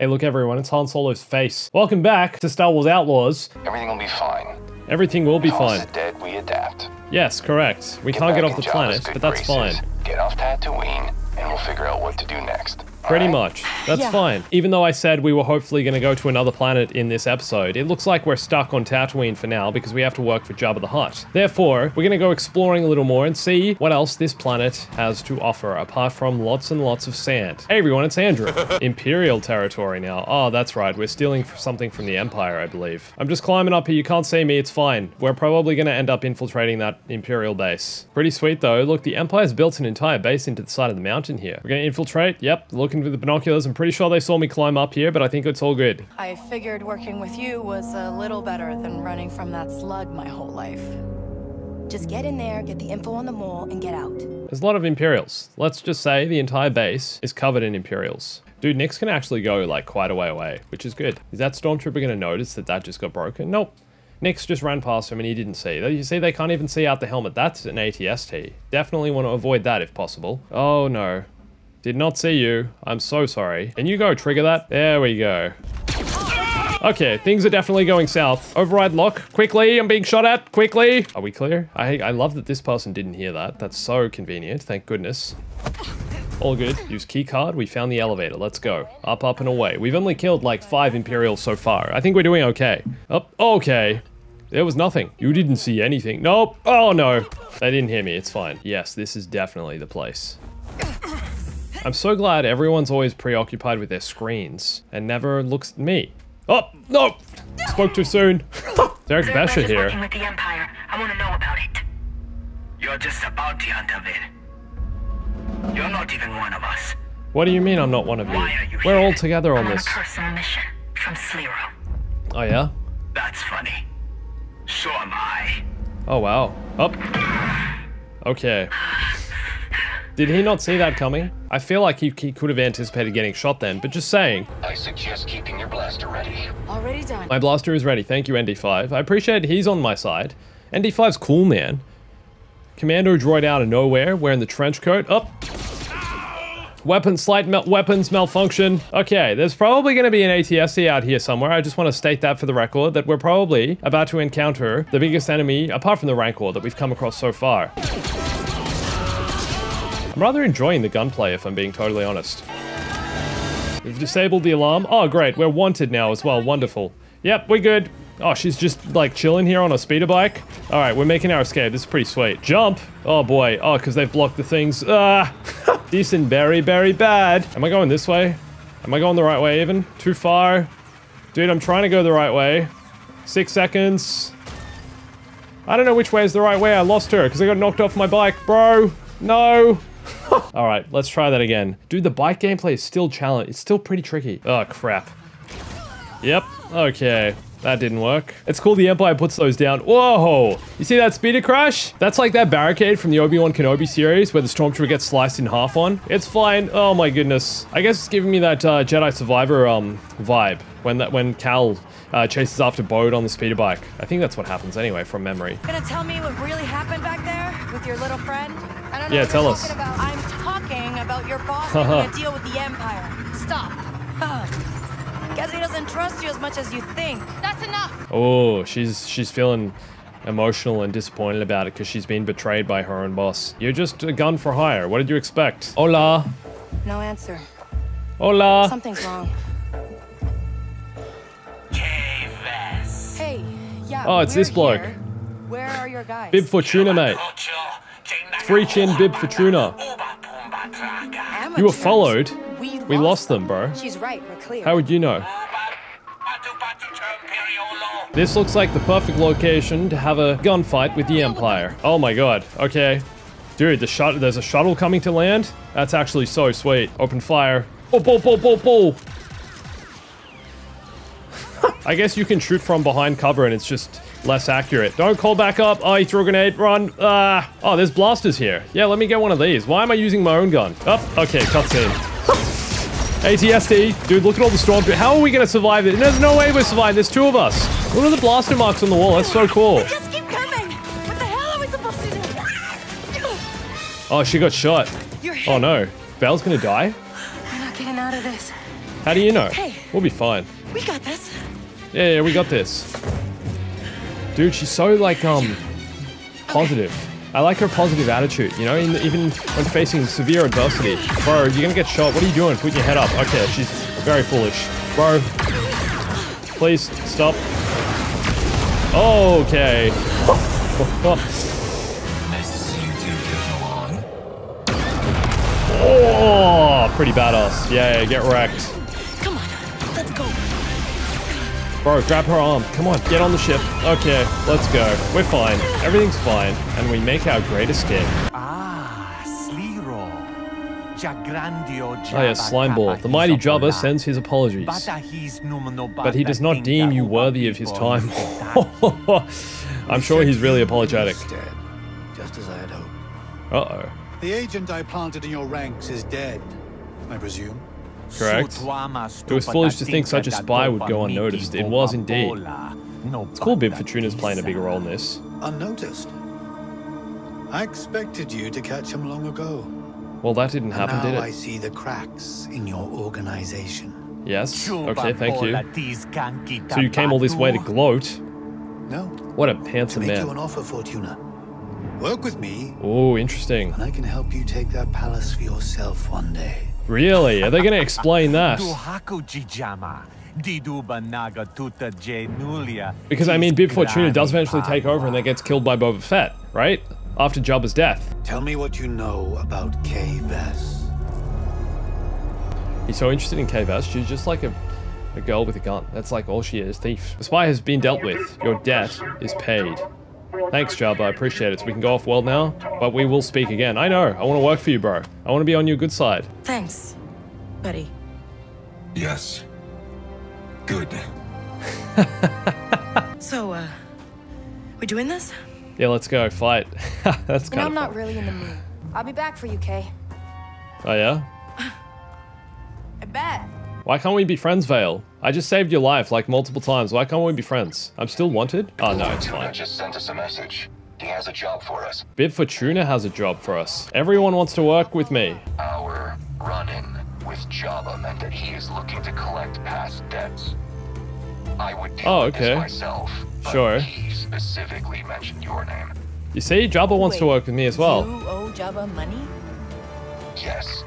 Hey, look everyone, it's Han Solo's face. Welcome back to Star Wars Outlaws. Everything will be fine. Everything will be fine. dead, we adapt. Yes, correct. We can't get off the planet, but that's graces, fine. Get off Tatooine, and we'll figure out what to do next. Pretty Alright? much. That's Yeah. fine. Even though I said we were hopefully going to go to another planet in this episode, it looks like we're stuck on Tatooine for now because we have to work for Jabba the Hutt. Therefore, we're going to go exploring a little more and see what else this planet has to offer apart from lots and lots of sand. Hey everyone, it's Andrew. Imperial territory now. Oh, that's right. We're stealing something from the Empire, I believe. I'm just climbing up here. You can't see me. It's fine. We're probably going to end up infiltrating that Imperial base. Pretty sweet though. Look, the Empire's built an entire base into the side of the mountain here. We're going to infiltrate. Yep. Looking with the binoculars. I'm pretty sure they saw me climb up here, but I think it's all good. I figured working with you was a little better than running from that slug my whole life. Just get in there, get the info on the mole, and get out. There's a lot of Imperials. Let's just say the entire base is covered in Imperials. Dude, Nix can actually go like quite a way away, which is good. Is that Stormtrooper going to notice that that just got broken? Nope. Nix just ran past him and he didn't see. You see, they can't even see out the helmet. That's an ATST. Definitely want to avoid that if possible. Oh no. Did not see you. I'm so sorry. Can you go trigger that? There we go. Okay, things are definitely going south. Override lock. Quickly, I'm being shot at. Quickly. Are we clear? I, I love that this person didn't hear that. That's so convenient. Thank goodness. All good. Use key card. We found the elevator. Let's go. Up, up, and away. We've only killed like five Imperials so far. I think we're doing okay. Up. okay. There was nothing. You didn't see anything. Nope. Oh no. They didn't hear me. It's fine. Yes, this is definitely the place. I'm so glad everyone's always preoccupied with their screens and never looks at me. Oh, no! Spoke too soon. Derek Zerg Basher here. working with the Empire. I want to know about it. You're just a bounty hunter, Vin. You're not even one of us. What do you mean I'm not one of you? Why are you We're here? all together on I'm this. on a personal mission from Sliro. Oh yeah? That's funny. So am I. Oh wow. Up. Okay. Did he not see that coming? I feel like he, he could have anticipated getting shot then, but just saying. I suggest keeping your blaster ready. Already done. My blaster is ready. Thank you, ND5. I appreciate he's on my side. ND5's cool, man. Commando droid out of nowhere, wearing the trench coat. Up. Weapon slight mel- weapons malfunction. Okay, there's probably going to be an ATST out here somewhere. I just want to state that for the record that we're probably about to encounter the biggest enemy apart from the Rancor that we've come across so far. I'm rather enjoying the gunplay if I'm being totally honest. We've disabled the alarm. Oh, great. We're wanted now as well. Wonderful. Yep, we're good. Oh, she's just like chilling here on a speeder bike. All right, we're making our escape. This is pretty sweet. Jump. Oh boy. Oh, because they've blocked the things. Ah, decent, very, very bad. Am I going this way? Am I going the right way even? Too far? Dude, I'm trying to go the right way. Six seconds. I don't know which way is the right way. I lost her because I got knocked off my bike, bro. No. All right, let's try that again. Dude, the bike gameplay is still challenge. It's still pretty tricky. Oh, crap. Yep. Okay. That didn't work. It's cool the Empire puts those down. Whoa! You see that speeder crash? That's like that barricade from the Obi-Wan Kenobi series where the Stormtrooper gets sliced in half on. It's fine. Oh my goodness. I guess it's giving me that uh, Jedi Survivor um vibe when that when Cal uh, chases after Bode on the speeder bike. I think that's what happens anyway from memory. Gonna tell me what really happened back there with your little friend? I don't know Yeah, what tell you're us. talking About. I'm talking about your boss having a deal with the Empire. Stop. Guess he doesn't trust you as much as you think. That's enough. Oh, she's she's feeling emotional and disappointed about it because she's been betrayed by her own boss. You're just a gun for hire. What did you expect? Hola. No answer. Hola. Something's wrong. Hey, yeah. Oh, it's we're this bloke. here. Where are your guys? Bib Fortuna, mate. Free chin Bib Fortuna. Amateurs. You were followed. We, We lost them, bro. She's right, we're clear. How would you know? This looks like the perfect location to have a gunfight with the Empire. Oh my god. Okay. Dude, the shut there's a shuttle coming to land? That's actually so sweet. Open fire. Oh, bull, bull, bull, bull. I guess you can shoot from behind cover and it's just less accurate. Don't call back up. Oh, he threw a grenade. Run. Ah. Oh, there's blasters here. Yeah, let me get one of these. Why am I using my own gun? Up. Oh, okay, cutscene. ATST. Dude, look at all the storm. How are we going to survive it? There's no way we're surviving. There's two of us. What are the blaster marks on the wall? That's so cool. Just keep coming. What the hell are we supposed to do? Oh, she got shot. Oh no. Val's going to die? We're not getting out of this. How do you know? Hey. We'll be fine. We got this. Yeah, yeah, we got this. Dude, she's so like um positive. I like her positive attitude, you know, in, even when facing severe adversity. Bro, you're gonna get shot. What are you doing? Put your head up. Okay, she's very foolish. Bro, please stop. Okay. Oh, pretty badass. Yeah, yeah, get wrecked. Bro, grab her arm. Come on, get on the ship. Okay, let's go. We're fine. Everything's fine. And we make our great escape. Ah, Sliro. Oh yeah, Slime Ball. The mighty Jabba sends his apologies. But he does not deem you worthy of his time. I'm sure he's really apologetic. Just as I had hoped. Uh-oh. The agent I planted in your ranks is dead, I presume. Correct. It was foolish to think such a spy would go unnoticed. It was indeed. It's cool Bib Fortuna's playing a bigger role in this. Unnoticed. I expected you to catch him long ago. Well, that didn't happen, did now I see the cracks in your organization. Yes? Okay, thank you. So you came all this way to gloat? No, What a to handsome make you an man. offer, Fortuna. Work with me, Oh, interesting. and I can help you take that palace for yourself one day. Really? Are they going to explain that? Because, I mean, Bib Fortuna does eventually take over and then gets killed by Boba Fett, right? After Jabba's death. Tell me what you know about Kay Vess. He's so interested in Kay Vess. She's just like a, a girl with a gun. That's like all she is, thief. The spy has been dealt with. Your debt is paid. Thanks, Jabba. I appreciate it. So we can go off world now, but we will speak again. I know. I want to work for you, bro. I want to be on your good side. Thanks, buddy. Yes. Good. So, uh, we doing this? Yeah, let's go. Fight. That's You kind know, of I'm not fun. really in the mood. I'll be back for you, Kay. Oh, yeah? I bet. Why can't we be friends, Vail? I just saved your life like multiple times. Why can't we be friends? I'm still wanted? Oh, no, it's Fortuna fine. just sent us a message. He has a job for us. Bib Fortuna has a job for us. Everyone wants to work with me. Our run-in with Jabba meant that he is looking to collect past debts. I would deal Oh, with okay. this myself, but Sure. he specifically mentioned your name. You see, Jabba wants to work with me as well. You owe Jabba money? Yes.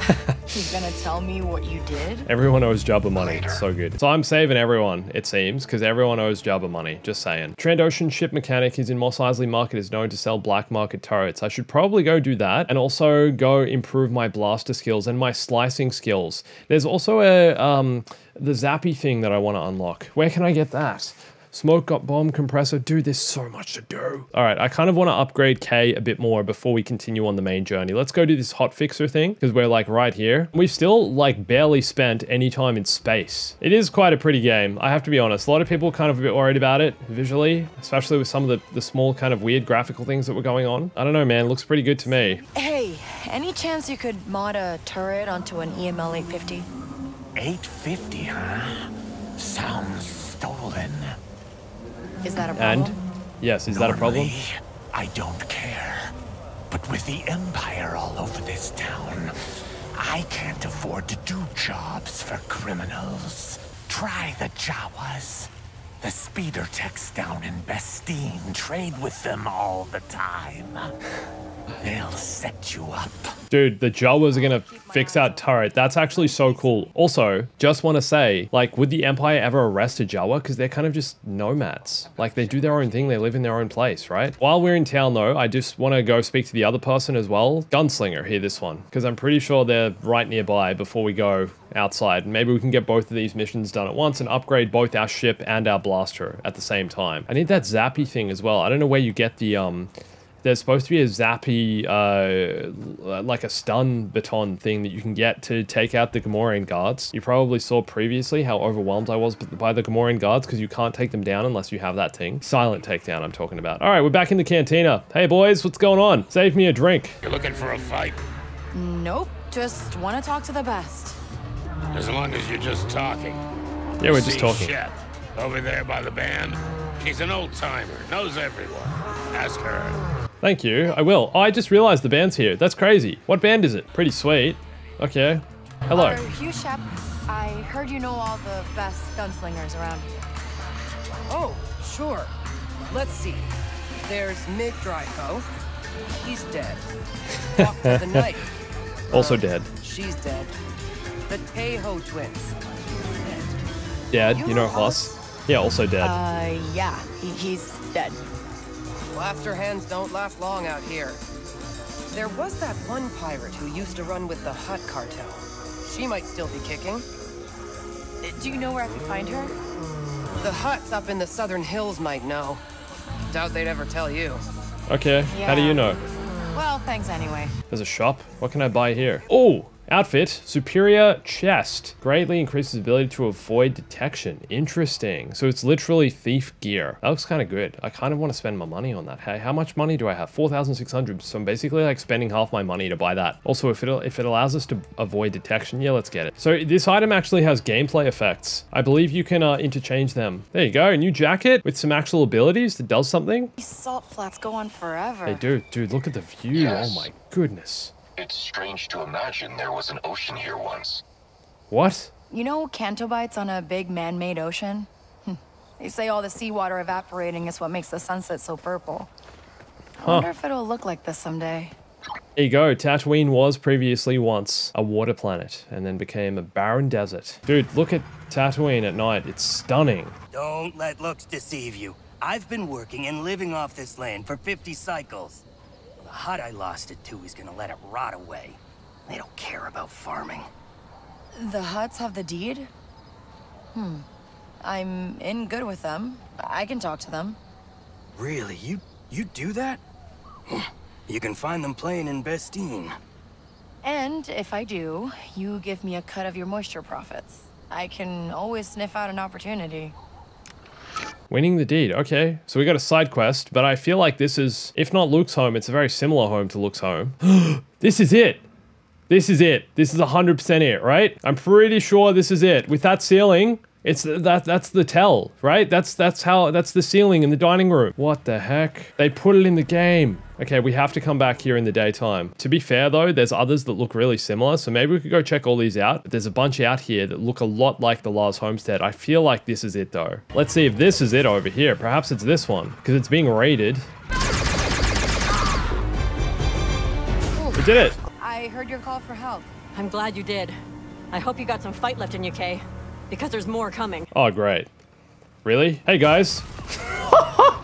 You gonna tell me what you did? Everyone owes Jabba money. Later. It's so good. So I'm saving everyone, it seems, because everyone owes Jabba money. Just saying. Trandoshan ship mechanic is in Mos Eisley Market is known to sell black market turrets. I should probably go do that and also go improve my blaster skills and my slicing skills. There's also a um the zappy thing that I want to unlock. Where can I get that? Smoke got bomb compressor. Dude, there's so much to do. All right, I kind of want to upgrade Kay a bit more before we continue on the main journey. Let's go do this hot fixer thing because we're like right here. We've still like barely spent any time in space. It is quite a pretty game. I have to be honest. A lot of people are kind of a bit worried about it visually, especially with some of the, the small kind of weird graphical things that were going on. I don't know, man. Looks pretty good to me. Hey, any chance you could mod a turret onto an EML 850? 850, huh? Sounds stolen. Is that a problem? And yes, is that a problem? Normally, I don't care. But with the Empire all over this town, I can't afford to do jobs for criminals. Try the Jawas. The speeder techs down in Bestine trade with them all the time. They'll set you up. Dude, the Jawas are gonna fix that turret. That's actually so cool. Also, just want to say, like, would the Empire ever arrest a Jawa? Because they're kind of just nomads. Like, they do their own thing. They live in their own place, right? While we're in town, though, I just want to go speak to the other person as well. Gunslinger, here, this one. Because I'm pretty sure they're right nearby before we go outside. Maybe we can get both of these missions done at once and upgrade both our ship and our blaster at the same time. I need that zappy thing as well. I don't know where you get the, um... There's supposed to be a zappy, uh, like a stun baton thing that you can get to take out the Gamorrean guards. You probably saw previously how overwhelmed I was by the Gamorrean guards because you can't take them down unless you have that thing. Silent takedown I'm talking about. All right, we're back in the cantina. Hey boys, what's going on? Save me a drink. You're looking for a fight? Nope, just want to talk to the best. As long as you're just talking. Yeah, we're just talking. Shep, over there by the band. She's an old timer, knows everyone. Ask her. Thank you, I will. Oh, I just realized the band's here. That's crazy. What band is it? Pretty sweet. Okay. Hello. Uh, Hugh Shep. I heard you know all the best gunslingers around here. Oh, sure. Let's see. There's Mick Dryko. He's dead. Doctor the Knife. Also Uh, dead. She's dead. The Tejo twins. Dead. dead. You know Huss? Yeah, also dead. Uh, yeah, he, he's dead. Laughter hands don't last long out here. There was that one pirate who used to run with the Hutt cartel. She might still be kicking. Uh, Do you know where I can find her? The Hutts up in the southern hills might know. Doubt they'd ever tell you. Okay, how do you know? Well, thanks anyway. There's a shop. What can I buy here? Oh, outfit. Superior chest. Greatly increases ability to avoid detection. Interesting. So it's literally thief gear. That looks kind of good. I kind of want to spend my money on that. Hey, how much money do I have? 4,600. So I'm basically like spending half my money to buy that. Also, if it, if it allows us to avoid detection, yeah, let's get it. So this item actually has gameplay effects. I believe you can uh, interchange them. There you go. A new jacket with some actual abilities that does something. These salt flats go on forever. Hey, do. dude, look at the view. Yes. Oh my goodness. It's strange to imagine there was an ocean here once. What? You know Canto Bight's on a big man-made ocean? Hmm. They say all the seawater evaporating is what makes the sunset so purple. I Huh. wonder if it'll look like this someday. There you go. Tatooine was previously once a water planet and then became a barren desert. Dude, look at Tatooine at night. It's stunning. Don't let looks deceive you. I've been working and living off this land for 50 cycles. The Hutt I lost it to is gonna let it rot away. They don't care about farming. The Hutts have the deed? Hmm. I'm in good with them. I can talk to them. Really? You you do that? You can find them playing in Bestine. And if I do, you give me a cut of your moisture profits. I can always sniff out an opportunity. Winning the deed. Okay, so we got a side quest, but I feel like this is, if not Luke's home, it's a very similar home to Luke's home. this is it. This is it. This is 100% it, right? I'm pretty sure this is it. With that ceiling, it's that that's the tell, right? That's that's how that's the ceiling in the dining room. What the heck? They put it in the game. Okay, we have to come back here in the daytime. To be fair though, there's others that look really similar, so maybe we could go check all these out. But there's a bunch out here that look a lot like the Lars homestead. I feel like this is it though. Let's see if this is it over here. Perhaps it's this one, because it's being raided. We did it. I heard your call for help. I'm glad you did. I hope you got some fight left in you, Kay. Because there's more coming. Oh, great. Really? Hey, guys.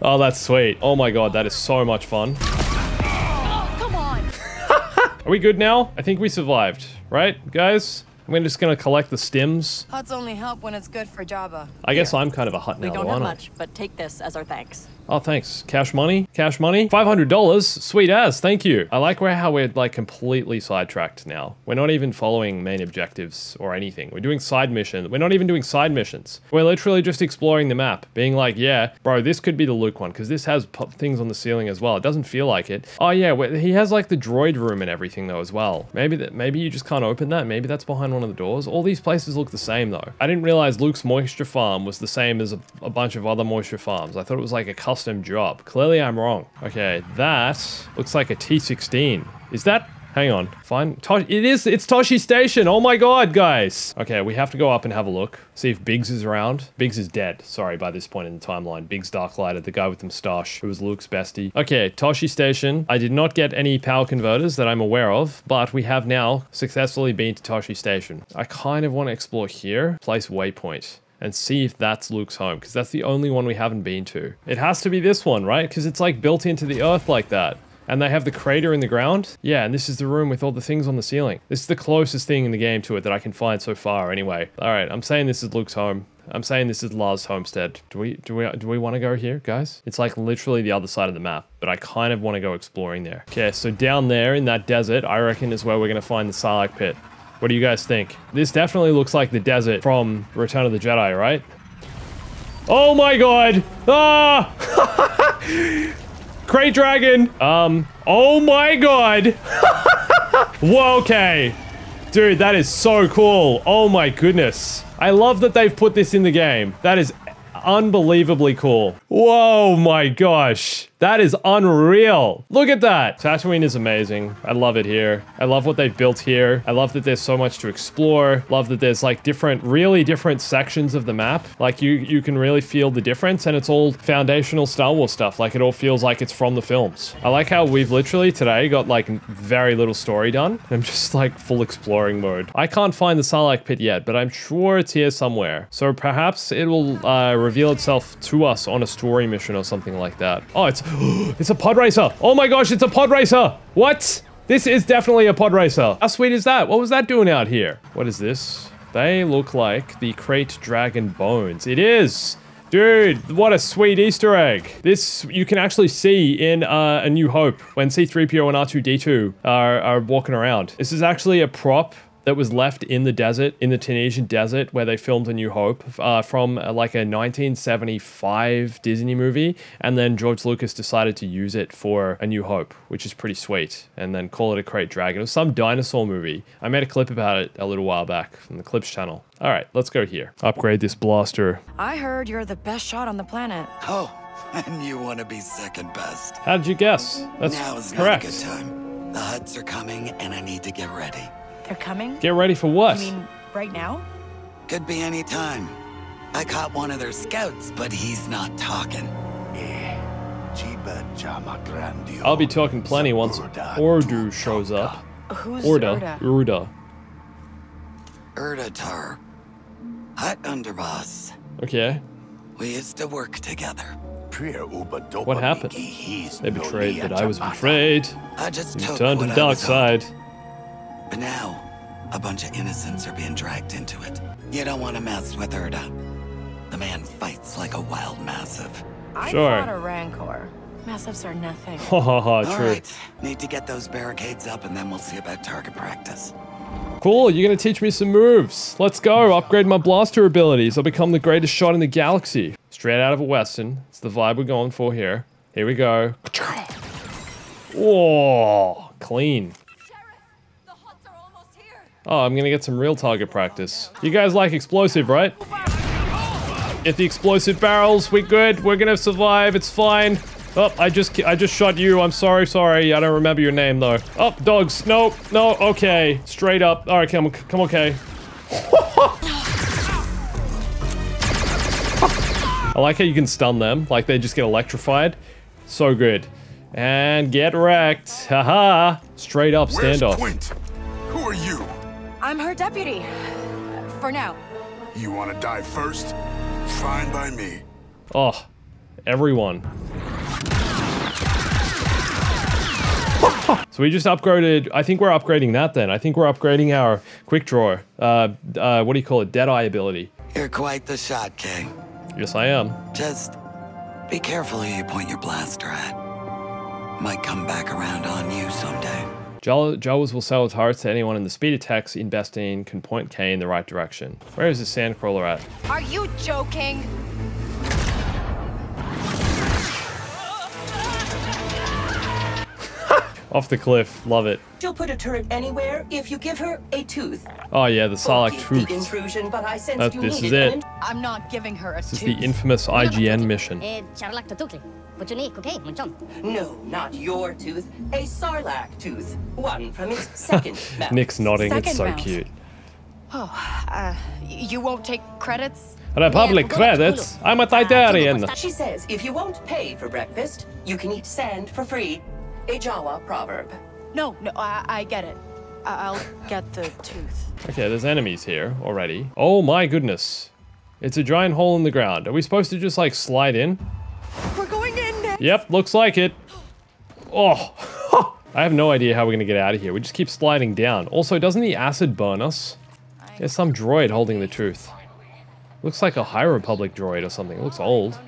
oh, that's sweet. Oh my god, that is so much fun. Oh, come on! Are we good now? I think we survived, right, guys? I'm just gonna collect the stems. Hutts only help when it's good for Jabba. I guess I'm kind of a Hutt We now, don't though, have aren't I? much, but take this as our thanks. Oh, thanks. Cash money? Cash money? $500? Sweet ass, thank you. I like where how we're like completely sidetracked now. We're not even following main objectives or anything. We're doing side missions. We're not even doing side missions. We're literally just exploring the map, being like, yeah, bro, this could be the Luke one, because this has things on the ceiling as well. It doesn't feel like it. Oh yeah, he has like the droid room and everything though as well. Maybe that maybe you just can't open that. Maybe that's behind one of the doors. All these places look the same though. I didn't realize Luke's moisture farm was the same as a, a bunch of other moisture farms. I thought it was like a custom job. Clearly I'm wrong. Okay, that looks like a T16. Is that? Hang on. Fine. To- it is. It's Toshi Station. Oh my god, guys. Okay, we have to go up and have a look. See if Biggs is around. Biggs is dead. Sorry, by this point in the timeline. Biggs Darklighter, the guy with the moustache, who was Luke's bestie. Okay, Toshi Station. I did not get any power converters that I'm aware of, but we have now successfully been to Toshi Station. I kind of want to explore here. Place waypoint and see if that's Luke's home, because that's the only one we haven't been to. It has to be this one, right? Because it's like built into the earth like that. And they have the crater in the ground. Yeah, and this is the room with all the things on the ceiling. This is the closest thing in the game to it that I can find so far anyway. All right, I'm saying this is Luke's home. I'm saying this is Lars' homestead. Do we do we do we want to go here, guys? It's like literally the other side of the map, but I kind of want to go exploring there. Okay, so down there in that desert, I reckon is where we're gonna find the Sarlacc pit. What do you guys think? This definitely looks like the desert from Return of the Jedi, right? Oh my god! Ah! Krayt Dragon! Um, oh my god! Whoa, okay. Dude, that is so cool. Oh my goodness. I love that they've put this in the game. That is unbelievably cool. Whoa, my gosh. That is unreal. Look at that. Tatooine is amazing. I love it here. I love what they've built here. I love that there's so much to explore. Love that there's like different, really different sections of the map. Like you, you can really feel the difference and it's all foundational Star Wars stuff. Like it all feels like it's from the films. I like how we've literally today got like very little story done. I'm just like full exploring mode. I can't find the Sarlacc pit yet, but I'm sure it's here somewhere. So perhaps it will uh, reveal itself to us on a story mission or something like that. Oh, it's it's a pod racer. Oh my gosh, it's a pod racer. What? This is definitely a pod racer. How sweet is that? What was that doing out here? What is this? They look like the Krayt Dragon bones. It is. Dude, what a sweet Easter egg. This you can actually see in uh, A New Hope when C-3PO and R2-D2 are, are walking around. This is actually a prop that was left in the desert, in the Tunisian desert where they filmed A New Hope uh, from uh, like a 1975 Disney movie. And then George Lucas decided to use it for A New Hope, which is pretty sweet. And then call it a Krayt Dragon. It was some dinosaur movie. I made a clip about it a little while back from the Clips channel. All right, let's go here. Upgrade this blaster. I heard you're the best shot on the planet. Oh, and you want to be second best. How did you guess? That's now is correct. not a good time. The Hutts are coming, and I need to get ready. They're coming? Get ready for what? You mean right now? Could be any time. I caught one of their scouts, but he's not talking. I'll be talking plenty once Ordu shows up. Who's Orda. Urda. Urdatar. Hutt underboss. Okay. We used to work together. What happened? They betrayed that I was betrayed. I just You took turned to the dark was owed. side. But now, a bunch of innocents are being dragged into it. You don't want to mess with Urda. The man fights like a wild massive. I Sure. fought a Rancor. Massiffs are nothing. Ha ha ha, All true. right, need to get those barricades up, and then we'll see about target practice. Cool, you're gonna teach me some moves. Let's go, upgrade my blaster abilities. I'll become the greatest shot in the galaxy. Straight out of a Western. It's the vibe we're going for here. Here we go. Whoa, clean. Oh, I'm gonna get some real target practice. You guys like explosive, right? If the explosive barrels. we're good. We're gonna survive. It's fine. Oh, I just I just shot you. I'm sorry, sorry. I don't remember your name though. Oh, dogs. No, no. Okay, straight up. All right, come, come. Okay. I like how you can stun them. Like they just get electrified. So good. And get wrecked. Haha. Straight up standoff. I'm her deputy. For now. You want to die first? Fine by me. Oh, everyone. so we just upgraded. I think we're upgrading that then. I think we're upgrading our quick draw. Uh, uh, what do you call it? Deadeye ability. You're quite the shot, King. Yes, I am. Just be careful who you point your blaster at. Might come back around on you someday. Jaw- Jawas will sell hearts to anyone in the speed attacks in Bestine can point Kay in the right direction. Where is the sandcrawler at? Are you joking? Off the cliff. Love it. She'll put a turret anywhere if you give her a tooth. Oh yeah, the Sarlacc Forgive tooth. The intrusion, but I sensed That- you this is it. I'm not giving her a This is the infamous IGN mission. Eh, No, not your tooth. A Sarlacc tooth. One from his second mouth. Nix nodding. It's so mouth. cute. Oh, uh, you won't take credits? Republic credits. I'm a Titarian. She says if you won't pay for breakfast, you can eat sand for free. A Jawa proverb. No, no, I, I get it. I- I'll get the tooth. Okay, there's enemies here already. Oh my goodness. It's a giant hole in the ground. Are we supposed to just like slide in? We're going in next. Yep, looks like it. Oh, I have no idea how we're gonna get out of here. We just keep sliding down. Also, doesn't the acid burn us? There's some droid holding the tooth. Looks like a High Republic droid or something. It looks old.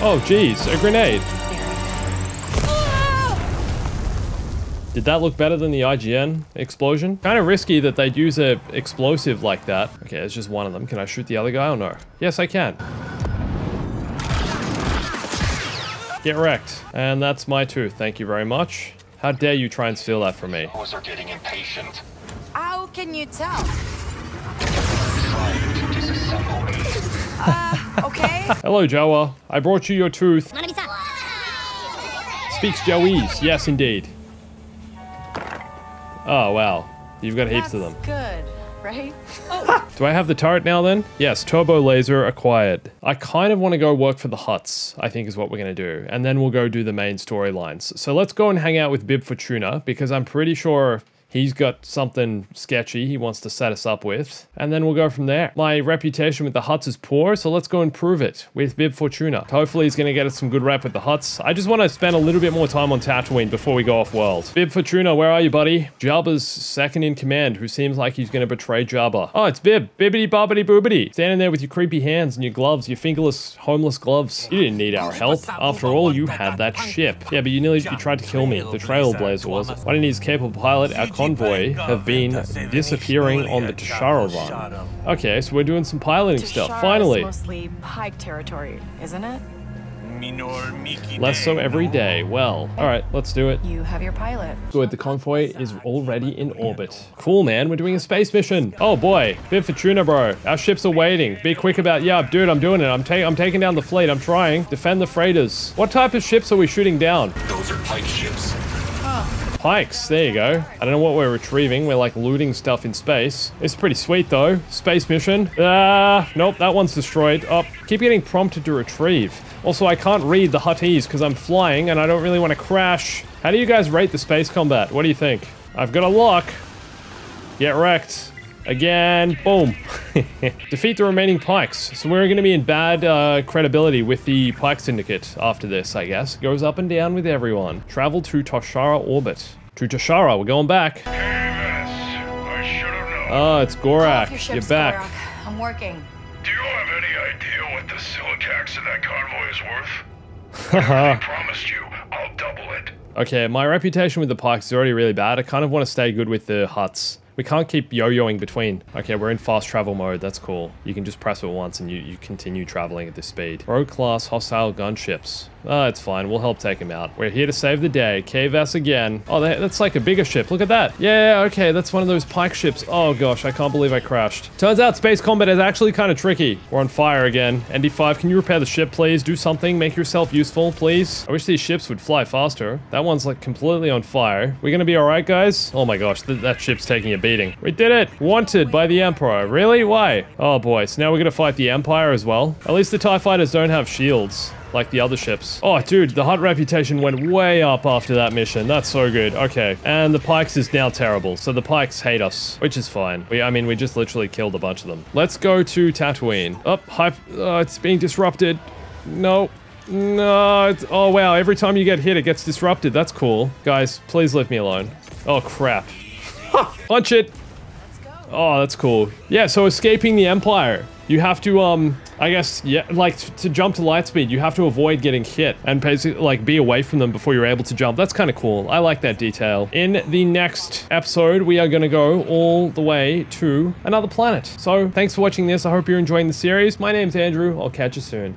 Oh, geez, a grenade. Did that look better than the IGN explosion? Kind of risky that they'd use a explosive like that. Okay, it's just one of them. Can I shoot the other guy or no? Yes, I can. Get wrecked. And that's my tooth. Thank you very much. How dare you try and steal that from me? Jawas are getting impatient. How can you tell? Trying to disassemble me. Uh, okay. Hello, Jawa. I brought you your tooth. speaks Joey's. Yes, indeed. Oh, wow. You've got heaps of them. Good, right? Oh, Do I have the turret now then? Yes, turbo laser acquired. I kind of want to go work for the Hutts, I think is what we're going to do. And then we'll go do the main storylines. So let's go and hang out with Bib Fortuna because I'm pretty sure He's got something sketchy he wants to set us up with, and then we'll go from there. My reputation with the Hutts is poor, so let's go and prove it with Bib Fortuna. Hopefully he's going to get us some good rep with the Hutts. I just want to spend a little bit more time on Tatooine before we go off-world. Bib Fortuna, where are you, buddy? Jabba's second in command, who seems like he's going to betray Jabba. Oh, it's Bib. Bibbity bobbity boobity. Standing there with your creepy hands and your gloves, your fingerless, homeless gloves. You didn't need our help. After all, you had that ship. Yeah, but you nearly you tried to kill me. The Trailblazer was it? Why didn't his capable pilot, our convoy have been disappearing on the Toshara run. Okay, so we're doing some piloting stuff, finally. mostly Pike territory, isn't it? Less so every day. Well, alright, let's do it. You have your pilot. Good, the convoy is already in orbit. Cool, man, we're doing a space mission. Oh boy, Bib Fortuna, bro. Our ships are waiting. Be quick about, yeah, dude, I'm doing it. I'm, ta I'm taking down the fleet. I'm trying. Defend the freighters. What type of ships are we shooting down? Those are Pike ships. Pikes, there you go. I don't know what we're retrieving. We're like looting stuff in space. It's pretty sweet though. Space mission. Ah, nope, that one's destroyed. Oh, keep getting prompted to retrieve. Also, I can't read the Huttese because I'm flying and I don't really want to crash. How do you guys rate the space combat? What do you think? I've got a lock. Get wrecked. Again, boom. Defeat the remaining pikes. So we're going to be in bad uh, credibility with the Pike Syndicate after this, I guess. Goes up and down with everyone. Travel to Toshara orbit. To Toshara, we're going back. Oh, it's Gorak. your You're back. Gorak. I'm working. Do you have any idea what the silicax in that convoy is worth? I Promised you, I'll double it. okay, my reputation with the Pikes is already really bad. I kind of want to stay good with the Hutts. We can't keep yo-yoing between. Okay, we're in fast travel mode. That's cool. You can just press it once and you, you continue traveling at this speed. Rogue class hostile gunships. Oh, it's fine. We'll help take him out. We're here to save the day. Kay Vess again. Oh, that, that's like a bigger ship. Look at that. Yeah, okay. That's one of those pike ships. Oh, gosh. I can't believe I crashed. Turns out space combat is actually kind of tricky. We're on fire again. ND5, can you repair the ship, please? Do something. Make yourself useful, please. I wish these ships would fly faster. That one's like completely on fire. We're gonna be all right, guys? Oh my gosh, th that ship's taking a beating. We did it. Wanted by the Emperor. Really? Why? Oh boy, so now we're gonna fight the Empire as well. At least the TIE fighters don't have shields like the other ships. Oh, dude, the Hutt reputation went way up after that mission. That's so good. Okay. And the Pikes is now terrible. So the Pikes hate us, which is fine. We, I mean, we just literally killed a bunch of them. Let's go to Tatooine. Up, oh, hype. Oh, it's being disrupted. No. No. Oh, wow. Every time you get hit, it gets disrupted. That's cool. Guys, please leave me alone. Oh, crap. Punch it. Oh, that's cool. Yeah, so escaping the Empire. You have to, um, I guess, yeah, like, to jump to light speed, you have to avoid getting hit and basically, like, be away from them before you're able to jump. That's kind of cool. I like that detail. In the next episode, we are going to go all the way to another planet. So, thanks for watching this. I hope you're enjoying the series. My name's Andrew. I'll catch you soon.